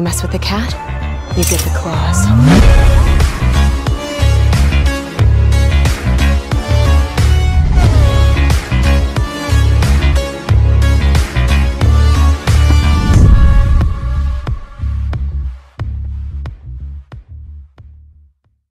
You mess with the cat, you get the claws.